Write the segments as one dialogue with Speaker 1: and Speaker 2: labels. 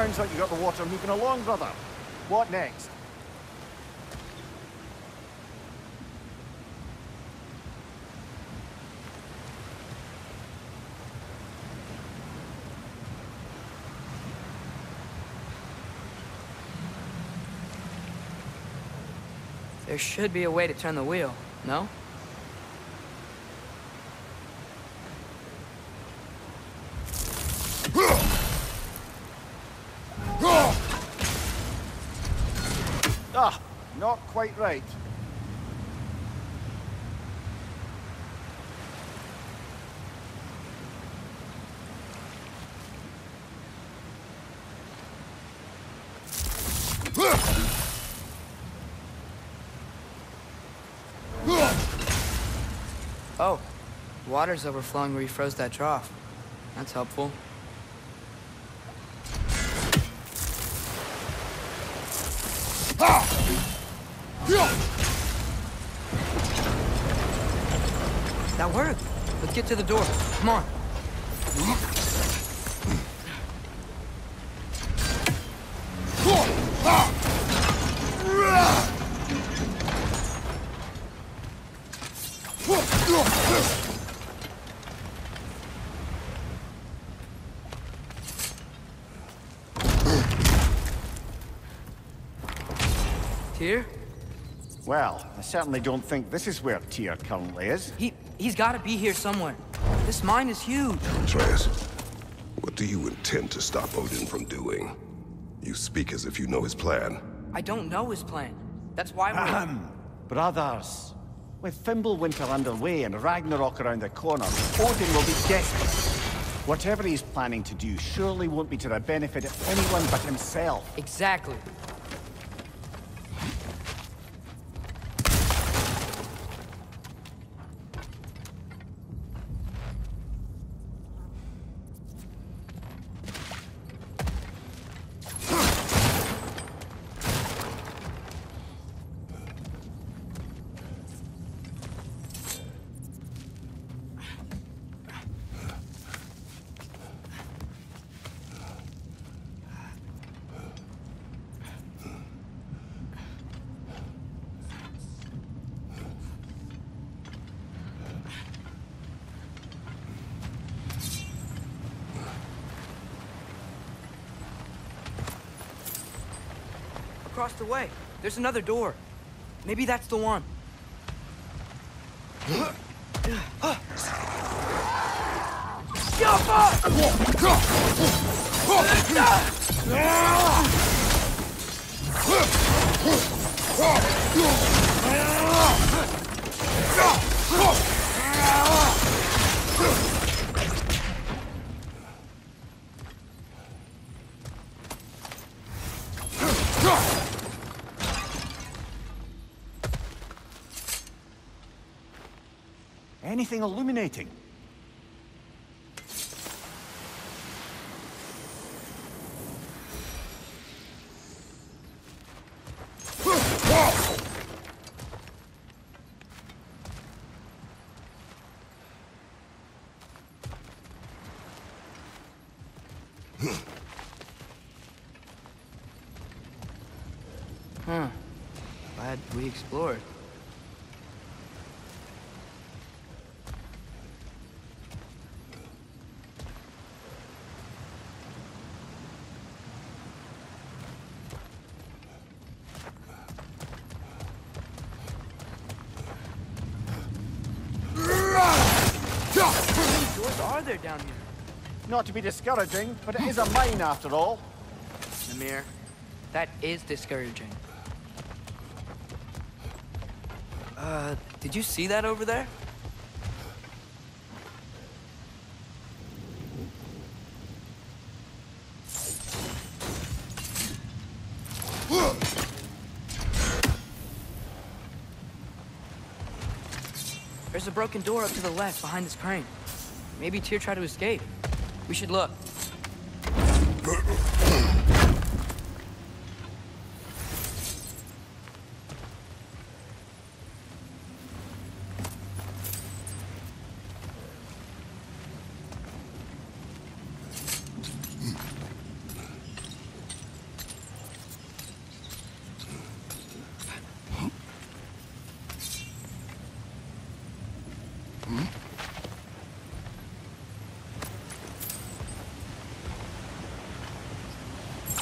Speaker 1: Sounds like you got the water moving along, brother. What next?
Speaker 2: There should be a way to turn the wheel, no?
Speaker 1: Quite right.
Speaker 2: Oh, water's overflowing where you froze that trough. That's helpful. Get to the door. Come on.
Speaker 1: Certainly don't think this is where Tyr currently is.
Speaker 2: He, he's got to be here somewhere. This mine is huge.
Speaker 3: Atreus, what do you intend to stop Odin from doing? You speak as if you know his plan.
Speaker 2: I don't know his plan. That's why we're...
Speaker 1: Ahem. Brothers, with Fimbulwinter underway and Ragnarok around the corner, Odin will be desperate. Whatever he's planning to do surely won't be to the benefit of anyone but himself.
Speaker 2: Exactly. The way. There's another door. Maybe that's the one.
Speaker 1: Anything illuminating?
Speaker 2: Huh. Glad we explored. How many doors are there down here?
Speaker 1: Not to be discouraging, but it is a mine after all.
Speaker 2: Mimir, that is discouraging. Uh, did you see that over there? There's a broken door up to the left behind this crane. Maybe Tyr tried to escape. We should look.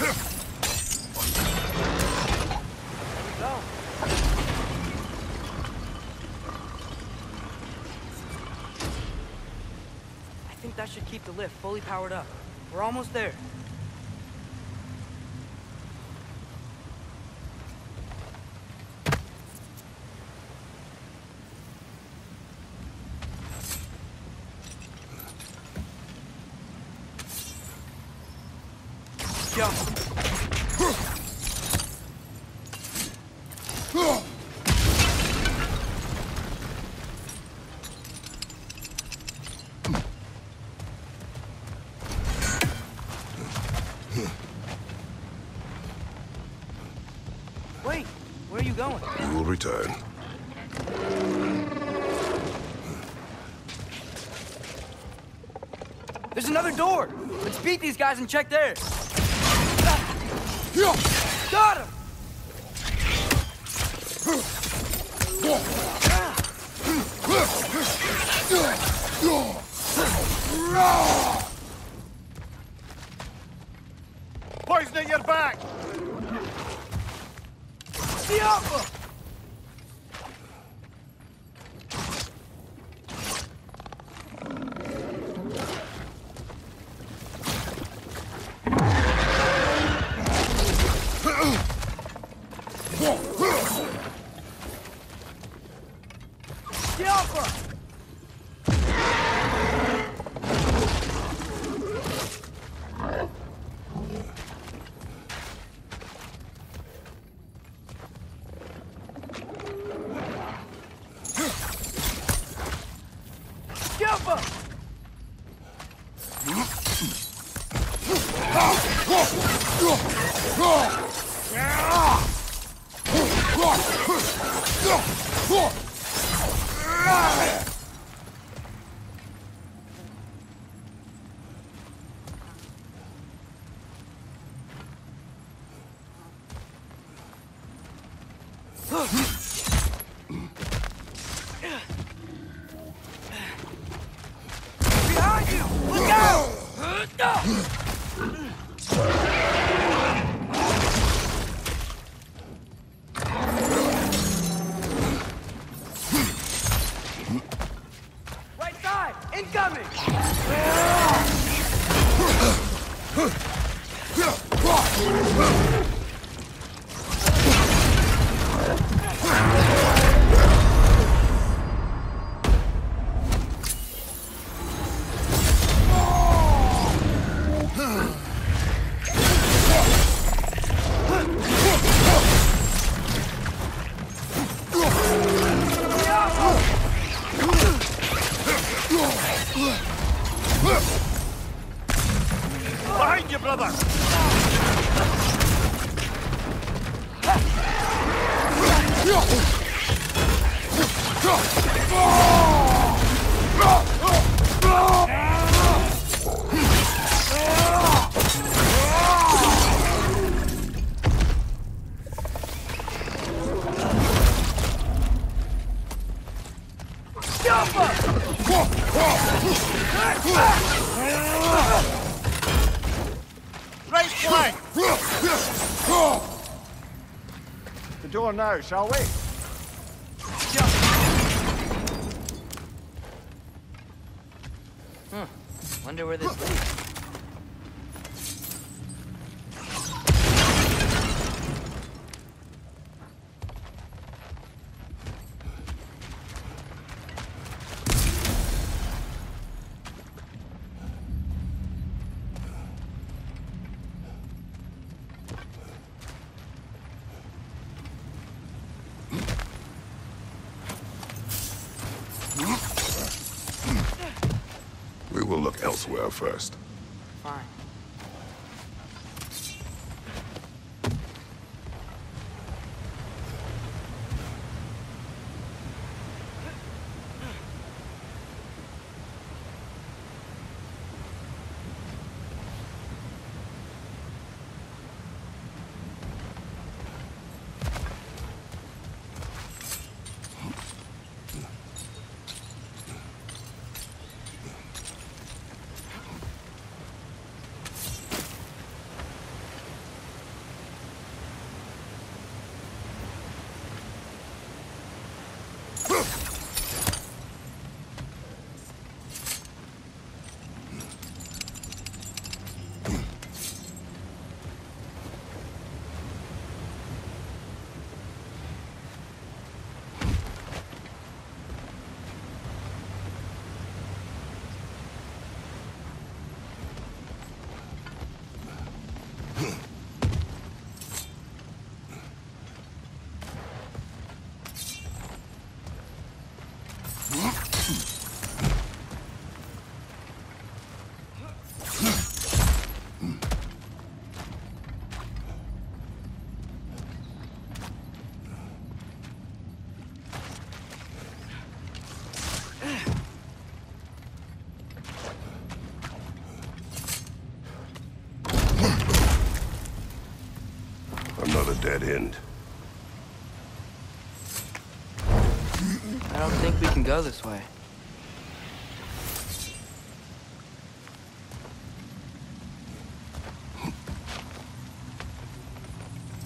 Speaker 2: I think that should keep the lift fully powered up. We're almost there. Jump.
Speaker 3: Return.
Speaker 2: There's another door. Let's beat these guys and check theirs. Got him!
Speaker 1: Shall we? Hmm.
Speaker 2: Wonder where this leads.
Speaker 3: We will look elsewhere first. Dead end.
Speaker 2: I don't think we can go this way.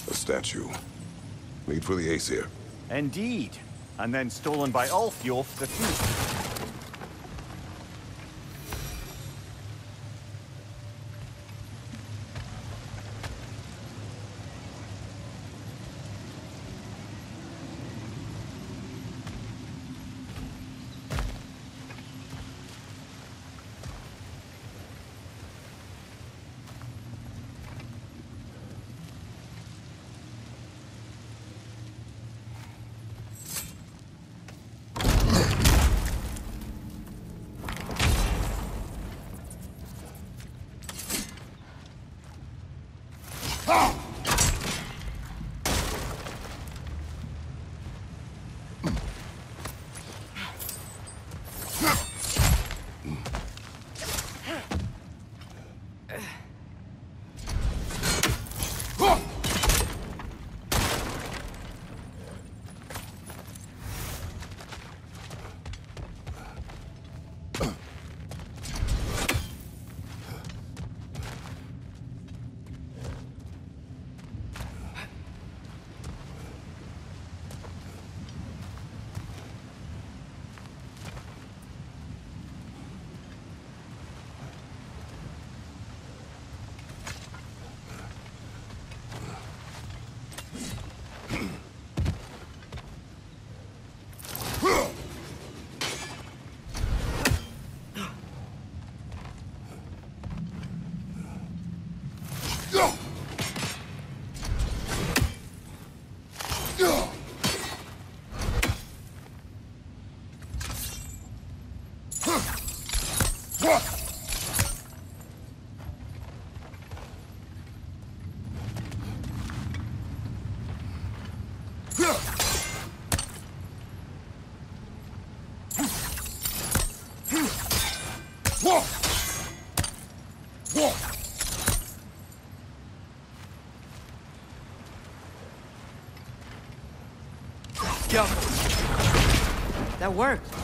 Speaker 3: A statue. Made for the Aesir.
Speaker 1: Indeed. And then stolen by Ulfjolf the thief.
Speaker 2: Yo. That worked.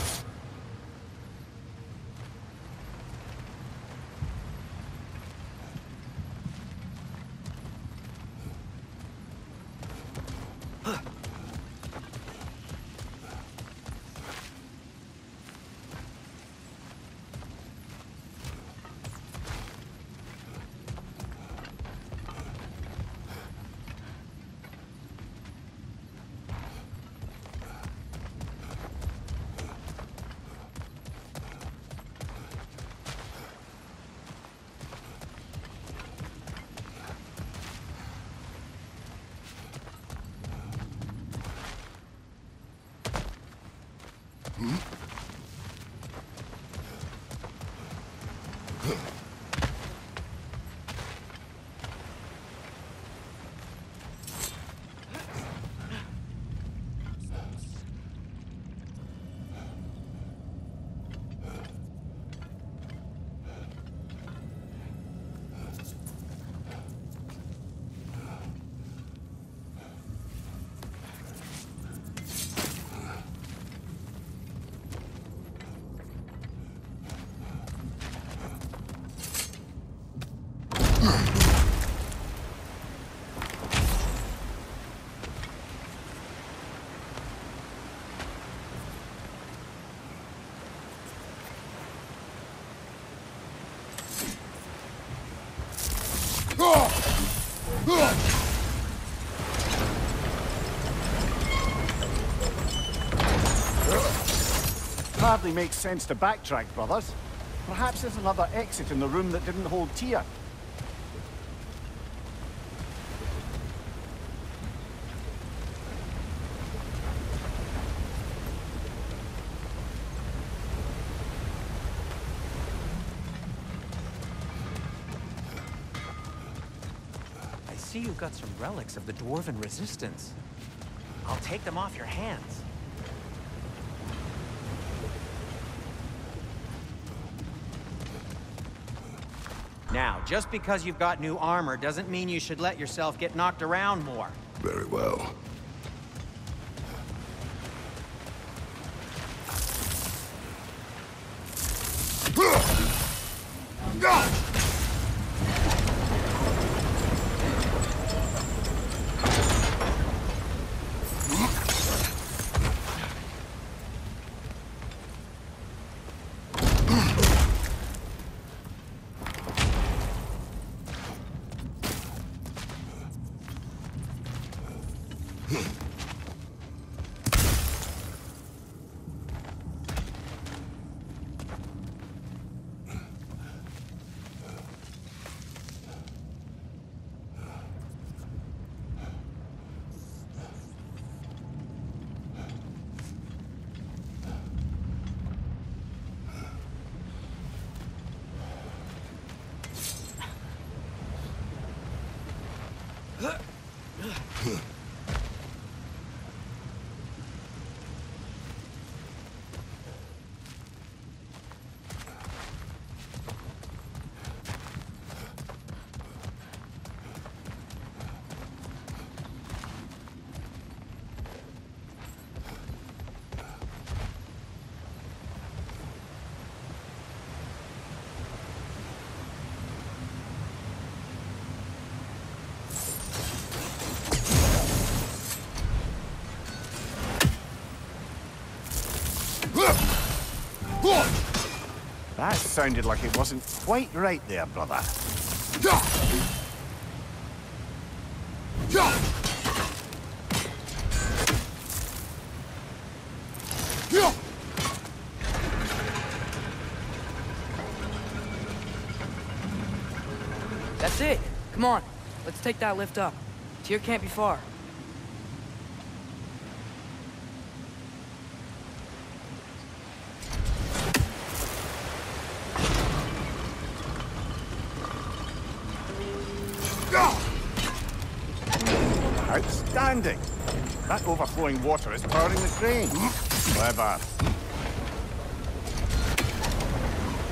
Speaker 1: Hardly makes sense to backtrack, brothers. Perhaps there's another exit in the room that didn't hold Tyr.
Speaker 4: I see you've got some relics of the Dwarven Resistance. I'll take them off your hands. Now, just because you've got new armor doesn't mean you should let yourself get knocked around more.
Speaker 3: Very well.
Speaker 1: That sounded like it wasn't quite right there, brother.
Speaker 2: That's it. Come on. Let's take that lift up. Tyr can't be far.
Speaker 1: Overflowing water is powering the crane. Clever.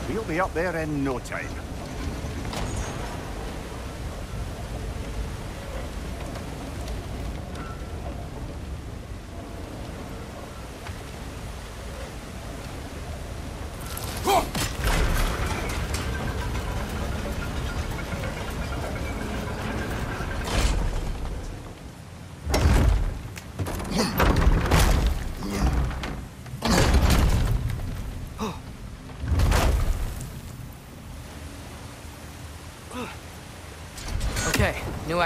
Speaker 1: We'll be up there in no time.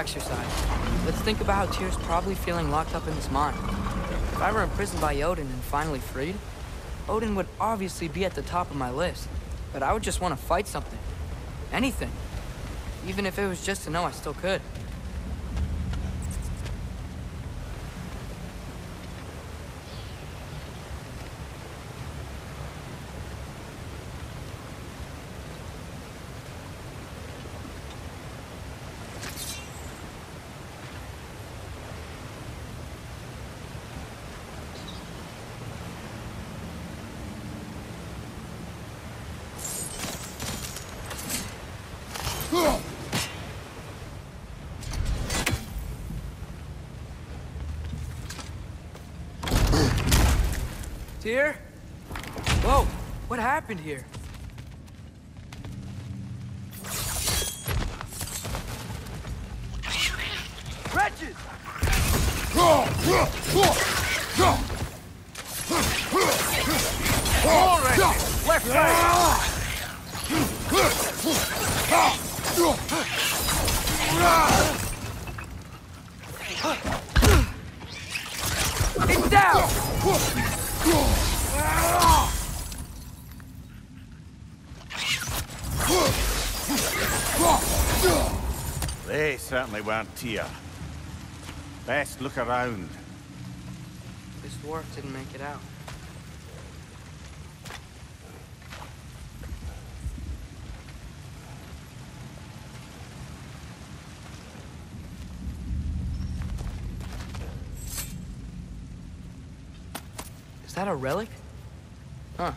Speaker 2: Exercise. Let's think about how Tyr's probably feeling locked up in his mind. If I were imprisoned by Odin and finally freed, Odin would obviously be at the top of my list. But I would just want to fight something. Anything. Even if it was just to know I still could. Tyr? Whoa, what happened here?
Speaker 1: They weren't here. Best look around.
Speaker 2: This dwarf didn't make it out. Is that a relic? Huh.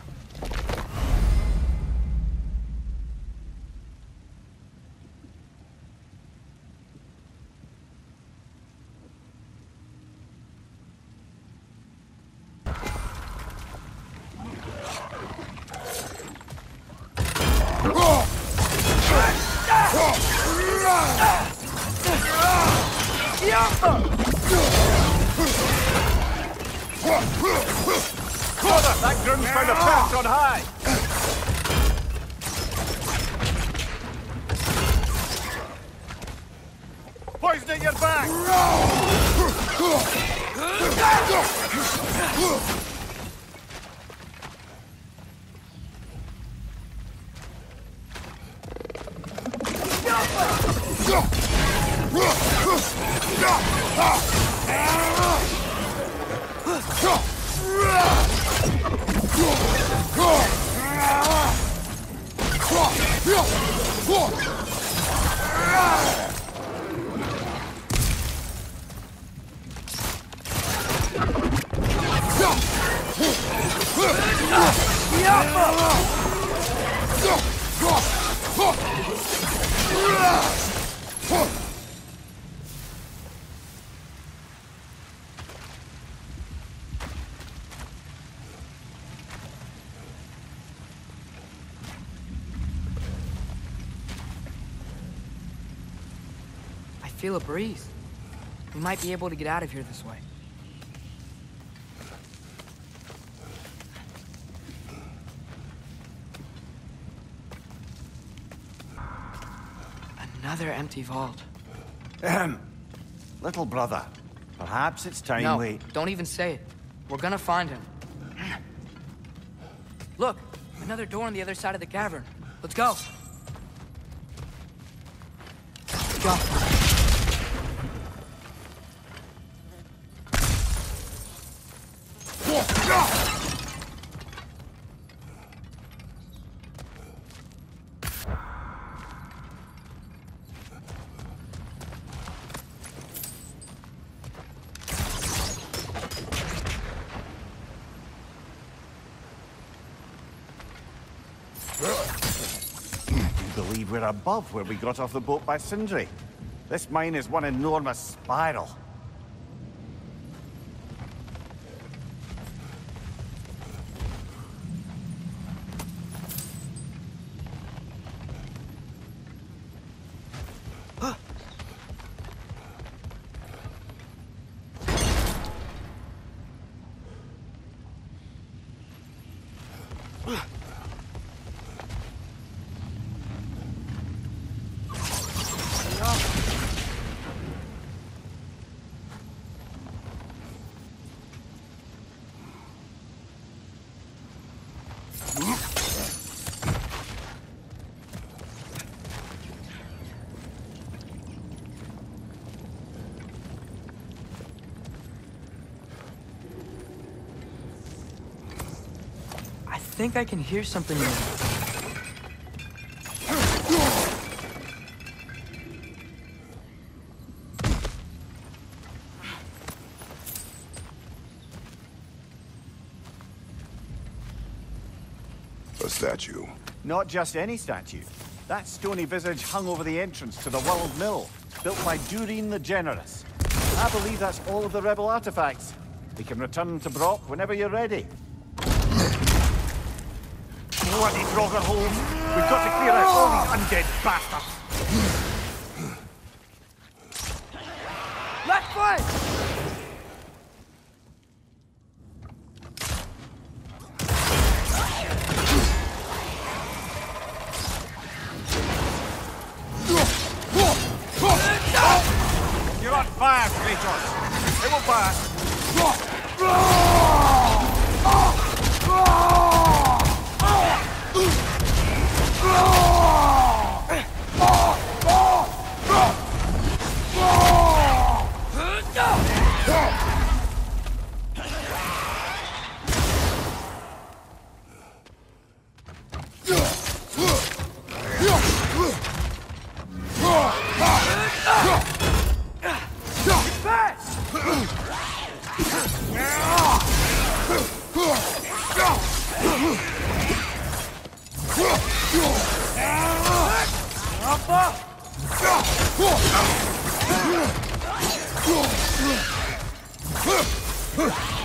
Speaker 2: Feel a breeze. We might be able to get out of here this way. Another empty vault.
Speaker 1: Ahem. Little brother, perhaps it's time
Speaker 2: No,
Speaker 1: we...
Speaker 2: don't even say it. We're gonna find him. Look, another door on the other side of the cavern. Let's go. Go.
Speaker 1: You believe we're above where we got off the boat by Sindri? This mine is one enormous spiral.
Speaker 2: Think I can hear something in there.
Speaker 3: A statue.
Speaker 1: Not just any statue. That stony visage hung over the entrance to the World Mill, built by Durin the Generous. I believe that's all of the rebel artifacts. We can return to Brok whenever you're ready. Bloody Draugr holes! We've got to clear out all these undead bastards!
Speaker 2: Oh!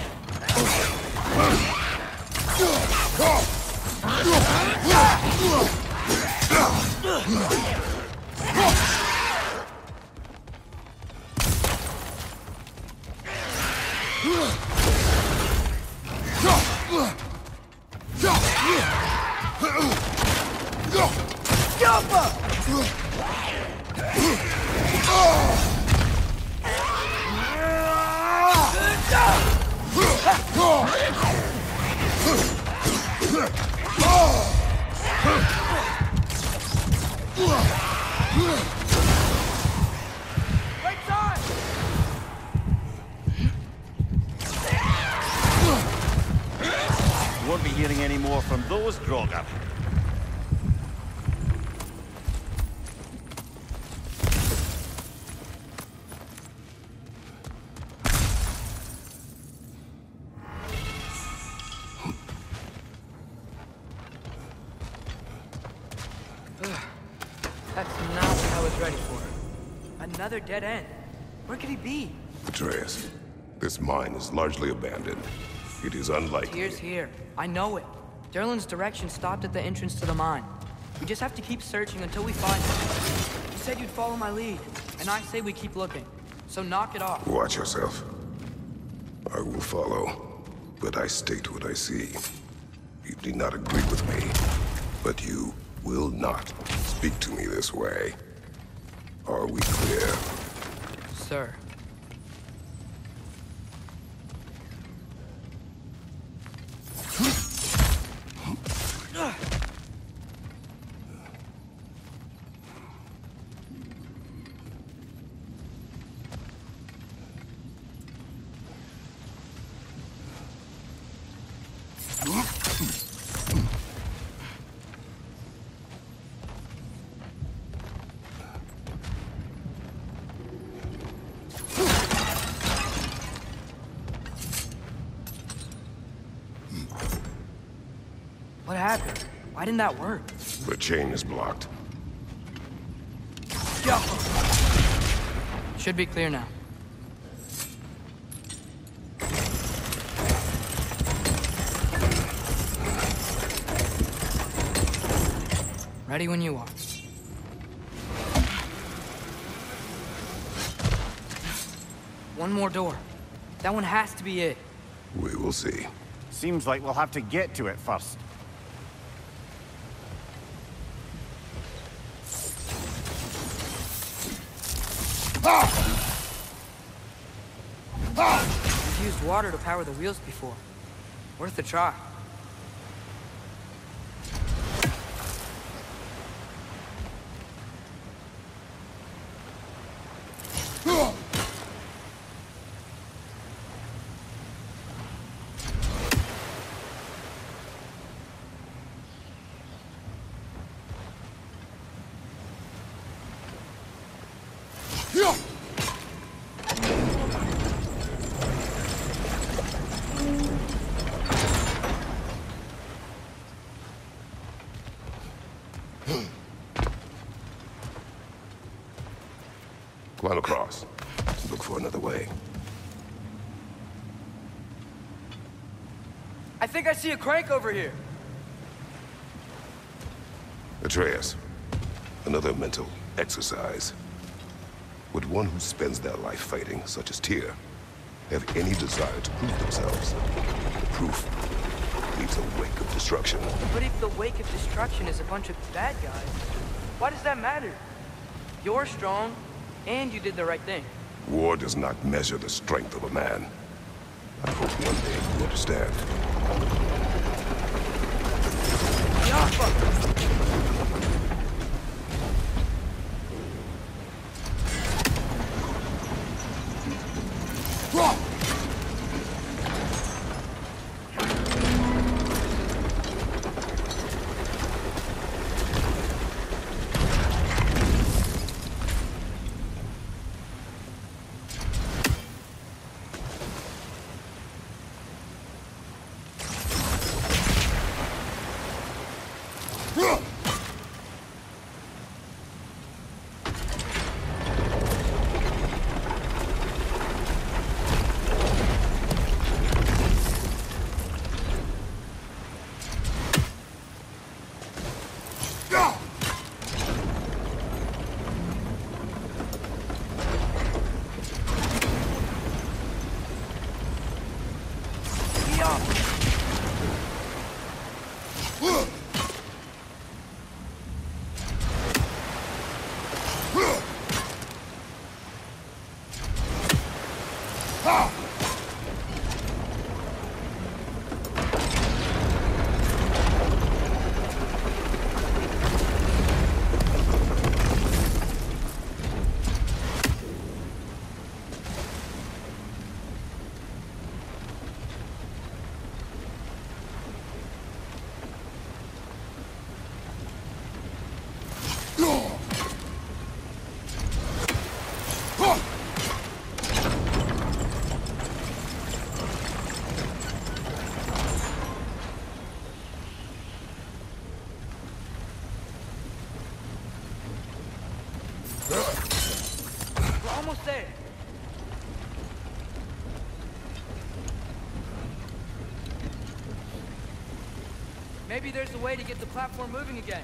Speaker 2: Dead end. Where could he be?
Speaker 3: Atreus, this mine is largely abandoned. It is unlikely.
Speaker 2: Tyr's here. I know it. Durlin's direction stopped at the entrance to the mine. We just have to keep searching until we find him. You said you'd follow my lead, and I say we keep looking. So knock it off.
Speaker 3: Watch yourself. I will follow, but I state what I see. You need not agree with me, but you will not speak to me this way. Are we clear?
Speaker 2: Sir. What happened? Why didn't that work?
Speaker 3: The chain is blocked.
Speaker 2: Should be clear now. Ready when you are. One more door. That one has to be it.
Speaker 3: We will see.
Speaker 1: Seems like we'll have to get to it first.
Speaker 2: We've used water to power the wheels before. Worth a try.
Speaker 3: Look for another way.
Speaker 2: I think I see a crank over here.
Speaker 3: Atreus, another mental exercise. Would one who spends their life fighting, such as Tyr, have any desire to prove themselves? The proof leaves a wake of destruction.
Speaker 2: But if the wake of destruction is a bunch of bad guys, why does that matter? You're strong, and you did the right thing.
Speaker 3: War does not measure the strength of a man. I hope one day you understand. up!
Speaker 2: Maybe there's a way to get the platform moving again.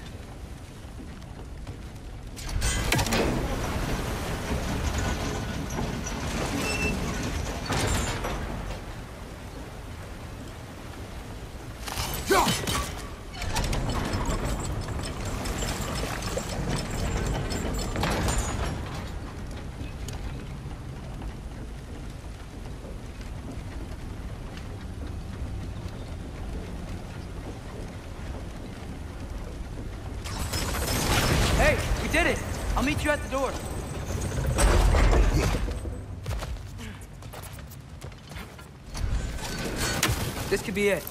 Speaker 2: Hey, we did it! I'll meet you at the door. This could be it.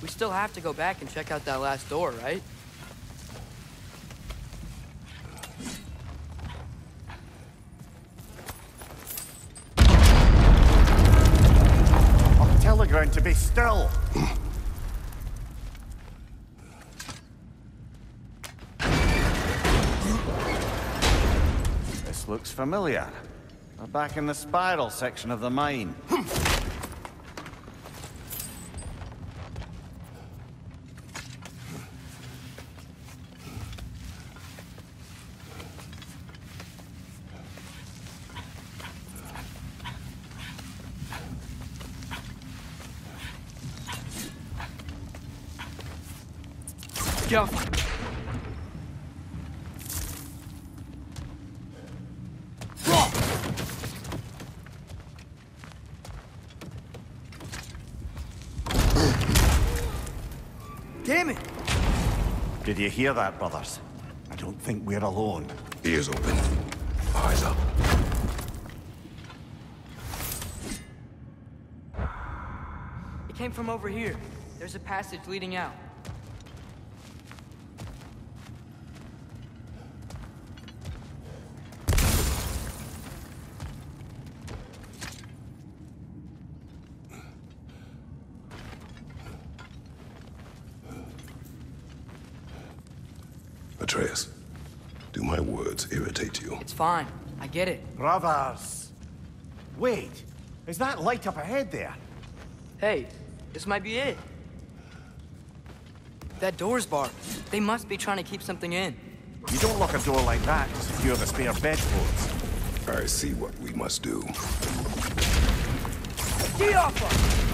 Speaker 2: We still have to go back and check out that last door, right?
Speaker 1: I'll tell the ground to be still. this looks familiar. We're back in the spiral section of the mine.
Speaker 2: Get off. Damn it!
Speaker 1: Did you hear that, brothers? I don't think we're alone.
Speaker 3: Ears open. Eyes up.
Speaker 2: It came from over here. There's a passage leading out.
Speaker 3: Atreus, do my words irritate you?
Speaker 2: It's fine. I get it.
Speaker 1: Brothers! Wait, is that light up ahead there?
Speaker 2: Hey, this might be it. That door's barred. They must be trying to keep something in.
Speaker 1: You don't lock a door like that to secure the spare bedclothes.
Speaker 3: I see what we must do.
Speaker 2: Get off her!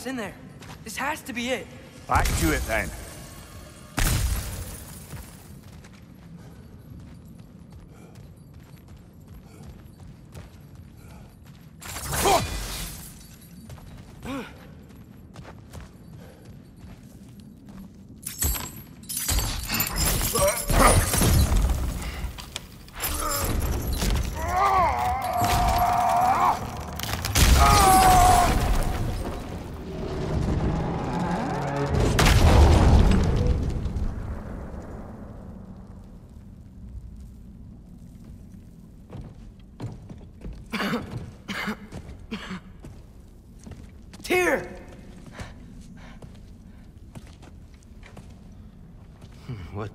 Speaker 2: Us in there. This has to be it.
Speaker 1: Back to it then.
Speaker 5: What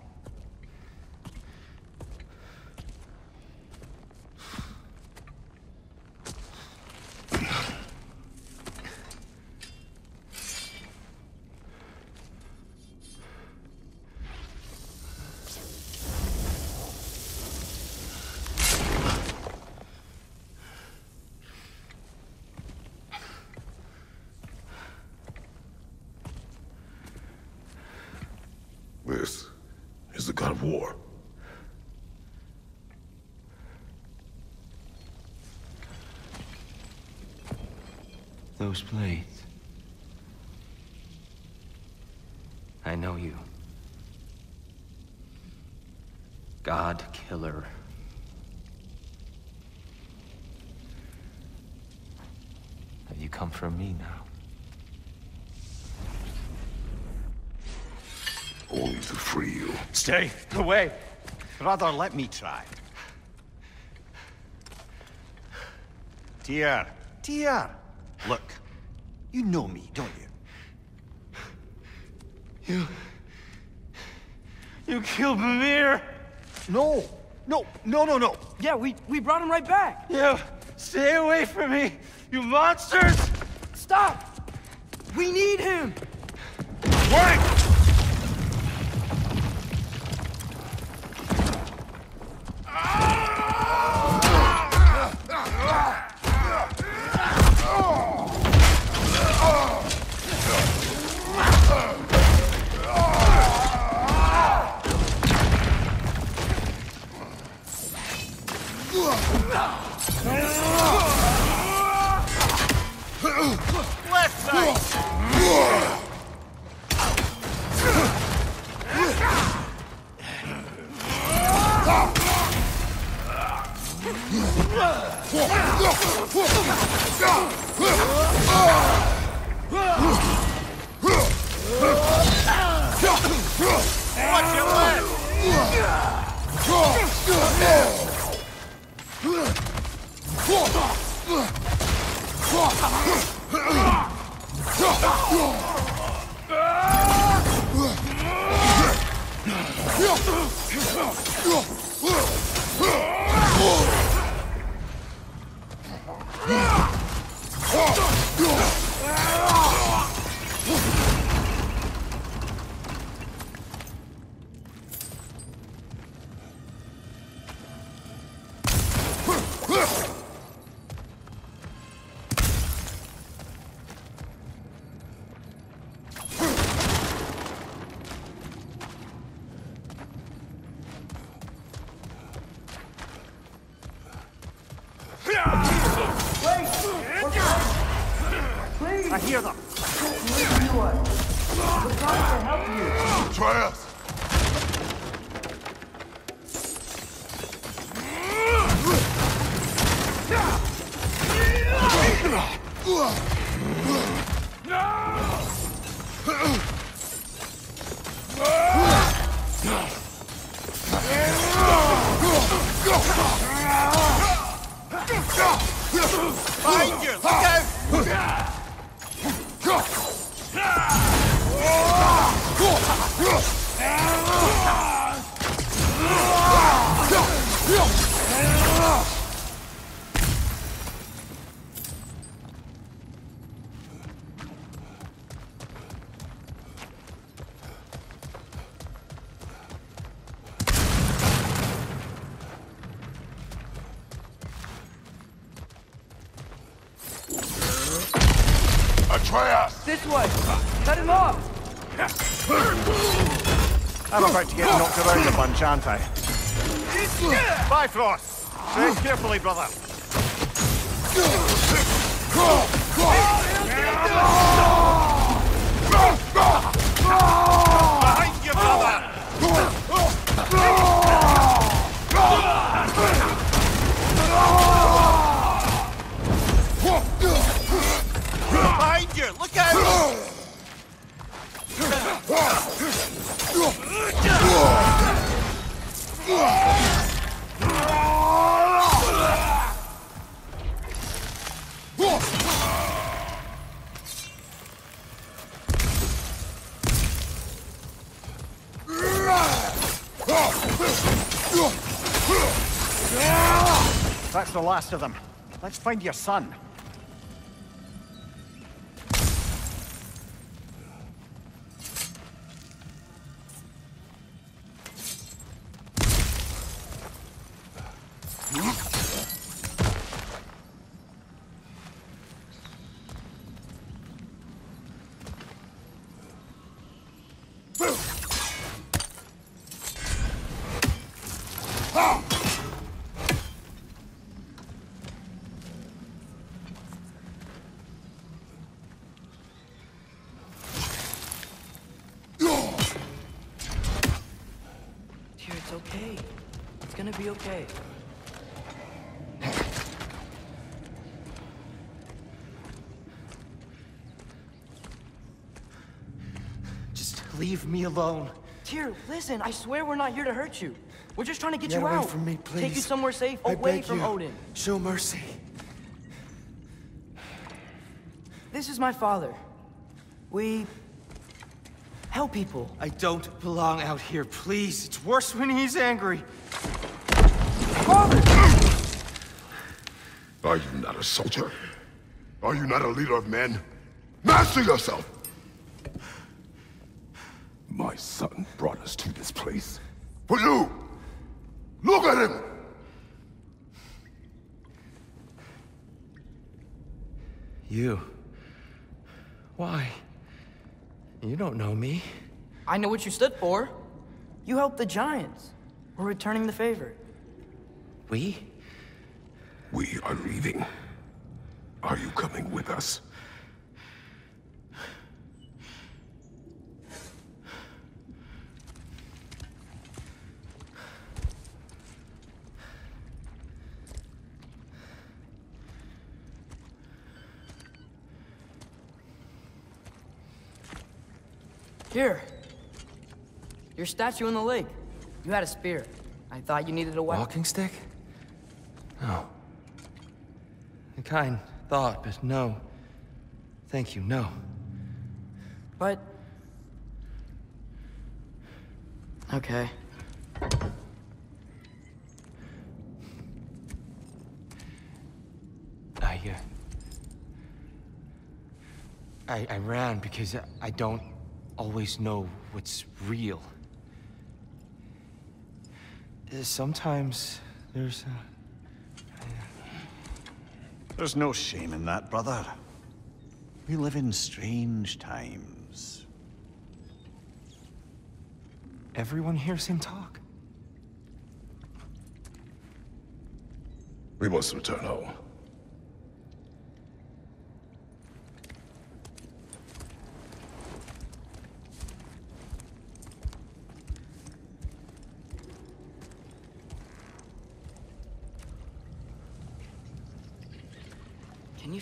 Speaker 3: War.
Speaker 5: Those blades. I know you. God Killer. Have you come for me now?
Speaker 3: Only to free you.
Speaker 1: Stay away. Rather, let me try. Tyr, Tyr. Look, you know me, don't you?
Speaker 5: You... You killed Mimir!
Speaker 1: No, no, no, no, no.
Speaker 2: Yeah, we, we brought him right back.
Speaker 5: You... Stay away from me, you monsters!
Speaker 2: Stop! We need him!
Speaker 1: Wait! Watch Come
Speaker 3: on!
Speaker 2: This way! Cut him off!
Speaker 1: I'm about to get knocked around a bunch, aren't I? Bifrost! Tread carefully, brother. Oh, Behind last of them. Let's find your son.
Speaker 2: Gonna be okay.
Speaker 5: Just leave me alone.
Speaker 2: Tyr, listen, I swear we're not here to hurt you. We're just trying to get,
Speaker 5: Get
Speaker 2: you
Speaker 5: away
Speaker 2: out.
Speaker 5: from me, please.
Speaker 2: Take you somewhere safe,
Speaker 5: I
Speaker 2: away from
Speaker 5: you.
Speaker 2: Odin.
Speaker 5: Show mercy.
Speaker 2: This is my father. We help people.
Speaker 5: I don't belong out here, please. It's worse when he's angry.
Speaker 2: Father!
Speaker 3: Are you not a soldier? Are you not a leader of men? Master yourself! My son brought us to this place. For you! Look at him!
Speaker 5: You. Why? You don't know me.
Speaker 2: I know what you stood for. You helped the Giants. We're returning the favor.
Speaker 5: We?
Speaker 3: We are leaving. Are you coming with us?
Speaker 2: Here. Your statue in the lake. You had a spear. I thought you needed a weapon.
Speaker 5: Walking stick? No. A kind thought, but no. Thank you, no.
Speaker 2: But... Okay.
Speaker 5: I, uh... I, I ran because I, I don't always know what's real. Sometimes there's, uh...
Speaker 1: There's no shame in that, brother. We live in strange times.
Speaker 5: Everyone hears him talk.
Speaker 3: We must return home.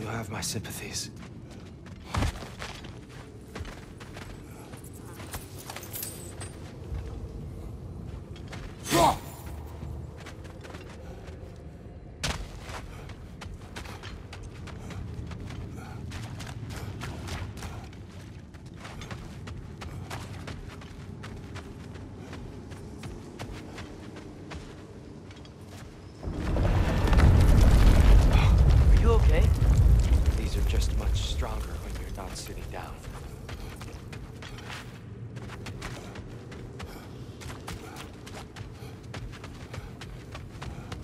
Speaker 5: You have my sympathies.
Speaker 2: Are you okay?
Speaker 5: These are just much stronger when you're not sitting down.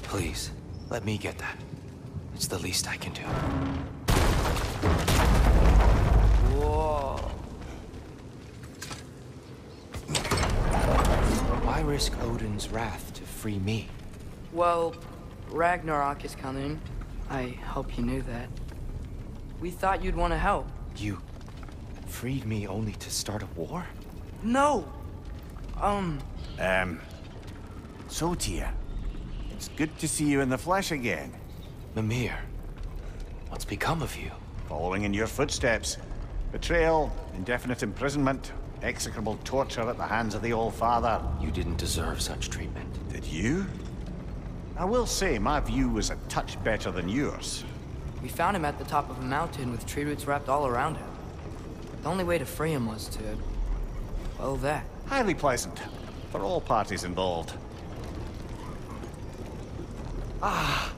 Speaker 5: Please, let me get that. It's the least I can do.
Speaker 2: Whoa.
Speaker 5: Why risk Odin's wrath to free me?
Speaker 2: Well, Ragnarok is coming. I hope you knew that. We thought you'd want to help.
Speaker 5: You freed me only to start a war?
Speaker 2: No! Um,
Speaker 1: Um, so Tyr, it's good to see you in the flesh again.
Speaker 5: Mimir, what's become of you?
Speaker 1: Following in your footsteps. Betrayal, indefinite imprisonment, execrable torture at the hands of the Allfather.
Speaker 5: You didn't deserve such treatment.
Speaker 1: Did you? I will say, my view was a touch better than yours.
Speaker 2: We found him at the top of a mountain with tree roots wrapped all around him. The only way to free him was to... well, that.
Speaker 1: Highly pleasant. For all parties involved.
Speaker 2: Ah,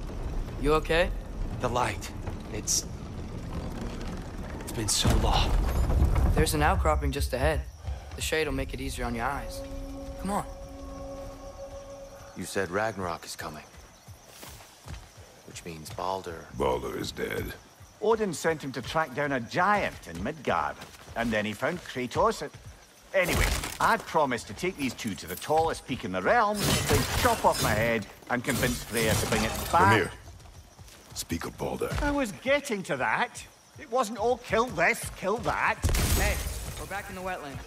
Speaker 2: you okay?
Speaker 5: The light. It's... It's been so long.
Speaker 2: There's an outcropping just ahead. The shade will make it easier on your eyes. Come on.
Speaker 5: You said Ragnarok is coming. Which means Baldur.
Speaker 3: Baldur is dead.
Speaker 1: Odin sent him to track down a giant in Midgard. And then he found Kratos at... Anyway, I'd promised to take these two to the tallest peak in the realm, then chop off my head and convince Freya to bring it back.
Speaker 3: Come here. Speak of Baldur.
Speaker 1: I was getting to that. It wasn't all kill this, kill that.
Speaker 2: Hey, we're back in the wetland.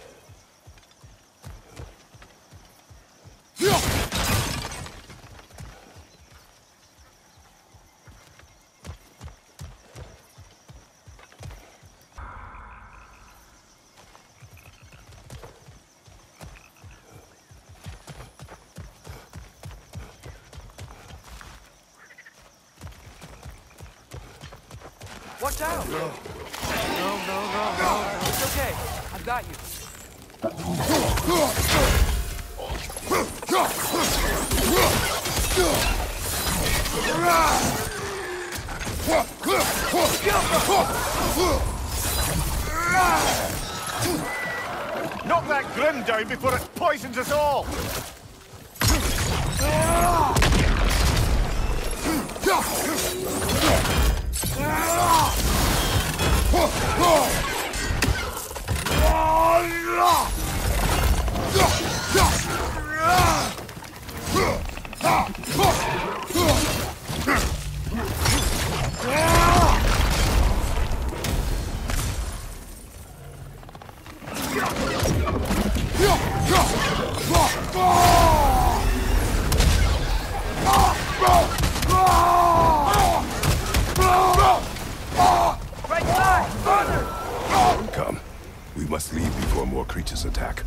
Speaker 3: Must leave before more creatures attack.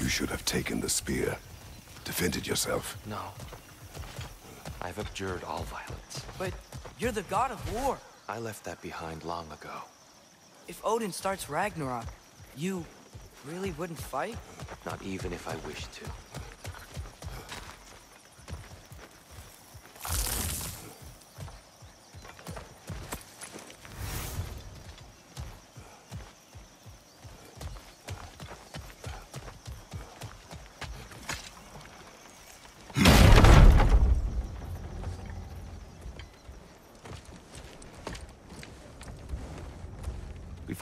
Speaker 3: You should have taken the spear. Defended yourself.
Speaker 5: No. I've abjured all violence.
Speaker 2: But you're the god of war.
Speaker 5: I left that behind long ago.
Speaker 2: If Odin starts Ragnarok, you really wouldn't fight?
Speaker 5: Not even if I wished to.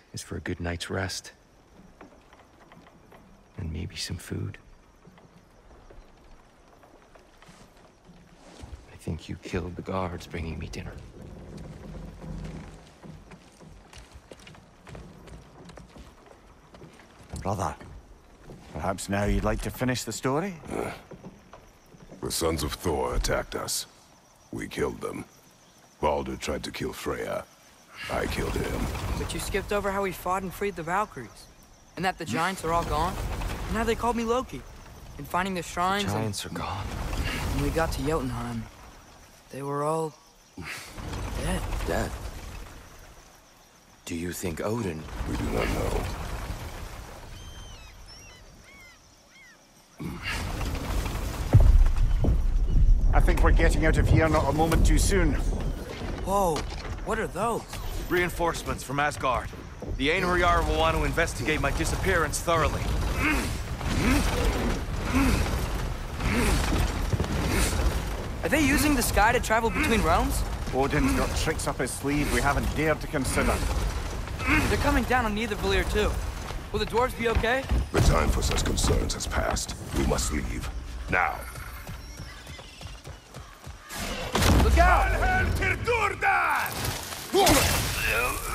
Speaker 5: is for a good night's rest. And maybe Maybe some food. I think you killed the guards bringing me dinner.
Speaker 1: Brother, perhaps now you'd like to finish the story?
Speaker 3: The Sons of Thor attacked us. We killed them. Baldur tried to kill Freya. I killed him.
Speaker 2: But you skipped over how we fought and freed the Valkyries. And that the Giants are all gone. And how they called me Loki. And finding the shrines and
Speaker 5: Giants are gone.
Speaker 2: when we got to Jotunheim, they were all... dead.
Speaker 5: Dead. Do you think Odin?
Speaker 3: We do not know.
Speaker 1: I think we're getting out of here not a moment too soon.
Speaker 2: Whoa, what are those?
Speaker 6: Reinforcements from Asgard. The Einherjar will want to investigate my disappearance thoroughly.
Speaker 2: Are they using the sky to travel between realms?
Speaker 1: Odin's got tricks up his sleeve we haven't dared to consider.
Speaker 2: They're coming down on Nidavellir too. Will the dwarves be okay?
Speaker 3: The time for such concerns has passed. We must leave. Now.
Speaker 2: Look out!
Speaker 3: Yeah!